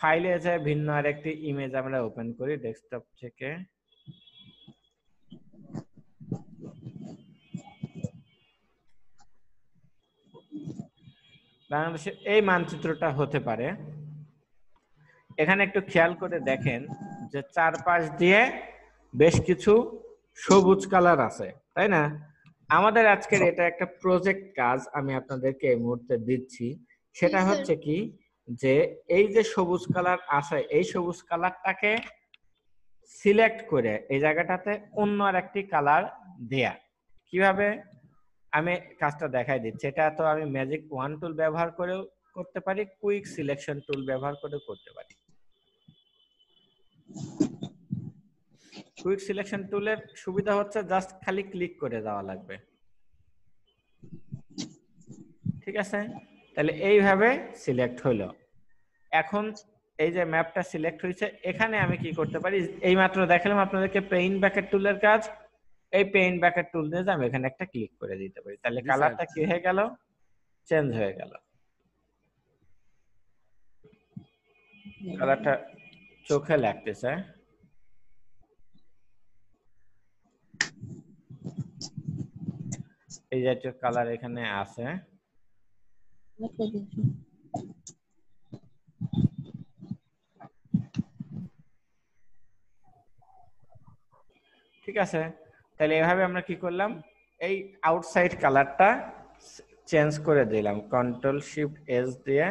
ফাইলে এসে ভিন্ন আরেকটি ইমেজ আমরা ওপেন করি ডেস্কটপ থেকে। বাংলাদেশের এই মানচিত্রটা হতে পারে। এখানে একটু খেয়াল করে দেখেন যে চারপাশ দিয়ে বেশ কিছু সবুজ কালার আছে তাই না? আমাদের আজকের এটা একটা প্রজেক্ট কাজ আমি আপনাদেরকে এই মুহূর্তে দিচ্ছি। সেটা হচ্ছে কি যে এই যে সবুজ কালার আছে, এই সবুজ কালারটাকে সিলেক্ট করে এই জায়গাটাতে অন্য আর একটি কালার দেয়া। কীভাবে? আমি কাজটা দেখাই দিচ্ছি। এটা তো আমি ম্যাজিক ওয়ান টুল ব্যবহার করেও করতে পারি কুইক সিলেকশন টুল ব্যবহার করেও করতে পারি। কুইক সিলেকশন টুলের সুবিধা হচ্ছে জাস্ট খালি ক্লিক করে দেওয়া লাগবে। ঠিক আছে? তাহলে এইভাবে সিলেক্ট হলো এখন এই যে ম্যাপটা সিলেক্ট হয়েছে এখানে আমি কি করতে পারি? এই মাত্র দেখালাম আপনাদেরকে পেইন্ট ব্যাকেট টুলের কাজ। এই পেইন্ট ব্যাকেট টুল দিয়ে আমি এখানে একটা ক্লিক করে দিতে পারি। তাহলে কালারটা কি হয়ে গেল? চেঞ্জ হয়ে গেল। কালারটা চোখে লাগতেছে। এই জাতীয় কালার এখানে আছে। ঠিক আছে, তাহলে এভাবে আমরা কি করলাম? এই আউটসাইড কালারটা চেঞ্জ করে দিলাম। কন্ট্রোল শিফট এস দিয়ে।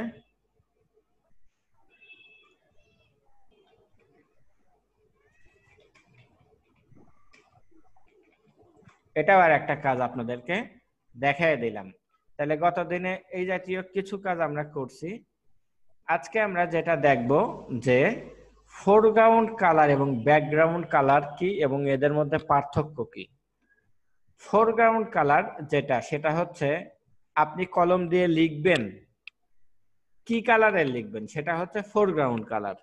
এটাও আর একটা কাজ আপনাদেরকে দেখাই দিলাম। তাহলে গত দিনে এই জাতীয় কিছু কাজ আমরা করছি। আজকে আমরা যেটা দেখব যে ফোরগ্রাউন্ড কালার এবং ব্যাকগ্রাউন্ড কালার কি এবং এদের মধ্যে পার্থক্য কি? ফোরগ্রাউন্ড কালার যেটা, সেটা হচ্ছে আপনি কলম দিয়ে লিখবেন। কি কালারের লিখবেন? সেটা হচ্ছে ফোরগ্রাউন্ড কালার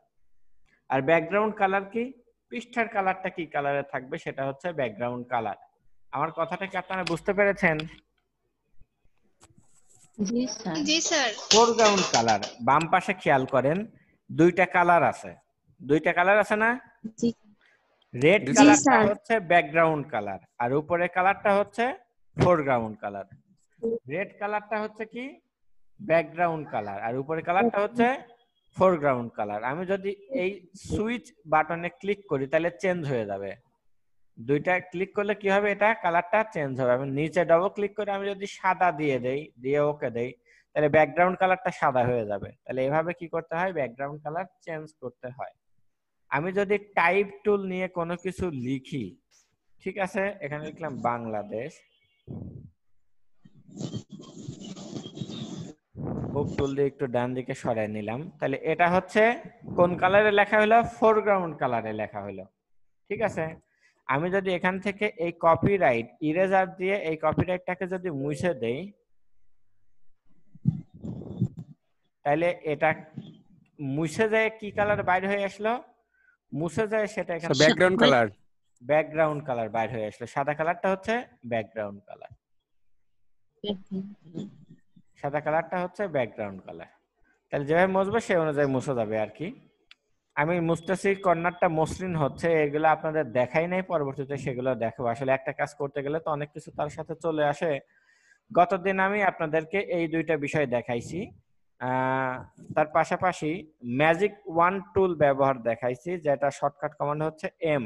আর ব্যাকগ্রাউন্ড কালার কি? পৃষ্ঠার কালারটা কি কালারে থাকবে? সেটা হচ্ছে ব্যাকগ্রাউন্ড কালার আমার কথাটা কি আপনারা বুঝতে পেরেছেন? জি স্যার। জি স্যার। ফোরগ্রাউন্ড কালার বাম পাশে খেয়াল করেন দুইটা কালার আছে। দুইটা কালার আছে না? জি। রেড কালারটা হচ্ছে ব্যাকগ্রাউন্ড কালার আর উপরে কালারটা হচ্ছে ফোরগ্রাউন্ড কালার রেড কালারটা হচ্ছে কি? ব্যাকগ্রাউন্ড কালার আর উপরে কালারটা হচ্ছে ফোরগ্রাউন্ড কালার আমি যদি এই সুইচ বাটনে ক্লিক করি তাহলে চেঞ্জ হয়ে যাবে। দুইটা ক্লিক করলে কি হবে? এটা কালারটা চেঞ্জ হবে। আমি নিচে ডবল ক্লিক করে আমি যদি সাদা দিয়ে দেই, দিয়ে ওকে দেই, তাহলে ব্যাকগ্রাউন্ড কালারটা সাদা হয়ে যাবে। তাহলে এভাবে কি করতে হয়? ব্যাকগ্রাউন্ড কালার চেঞ্জ করতে হয়। আমি যদি টাইপ টুল নিয়ে কোনো কিছু লিখি, ঠিক আছে? এখানে লিখলাম বাংলাদেশ। বুক টুল দিয়ে একটু ডান দিকে সরাই নিলাম। তাহলে এটা হচ্ছে কোন কালারে লেখা হলো? ফোরগ্রাউন্ড কালারে লেখা হলো। ঠিক আছে? আমি যদি এখান থেকে এই কপিরাইট ইরেজার দিয়ে এই কপিরাইটটাকে যদি মুছে দেই তাহলে এটা মুছে যায় কি কালার বাইরে হয়ে আসলো? মুছে যায় সেটা এখানে ব্যাকগ্রাউন্ড কালার ব্যাকগ্রাউন্ড কালার বাইরে হয়ে আসলো। সাদা কালারটা হচ্ছে ব্যাকগ্রাউন্ড কালার সাদা কালারটা হচ্ছে ব্যাকগ্রাউন্ড কালার তাহলে যেভাবে মুছবে সেই অনুযায়ী মুছে যাবে আর কি। আমি মুছতেছি কর্নারটা মসৃণ হচ্ছে, এগুলো আপনাদের দেখাই নাই পরবর্তীতে, সেগুলো দেখাবো। আসলে একটা কাজ করতে গেলে তো অনেক কিছু তার সাথে চলে আসে। গতদিন আমি আপনাদেরকে এই দুইটা বিষয় দেখাইছি। তার পাশাপাশি ম্যাজিক ওয়ান টুল ব্যবহার দেখাইছি, যেটা শর্টকাট কমান্ড হচ্ছে এম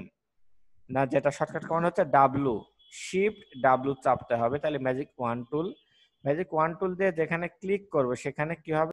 না, যেটা শর্টকাট কমান্ড হচ্ছে ডাব্লু শিফট ডাব্লু চাপতে হবে, তাহলে magic wand tool magic wand tool দিয়ে যেখানে ক্লিক করবে, সেখানে কি হবে?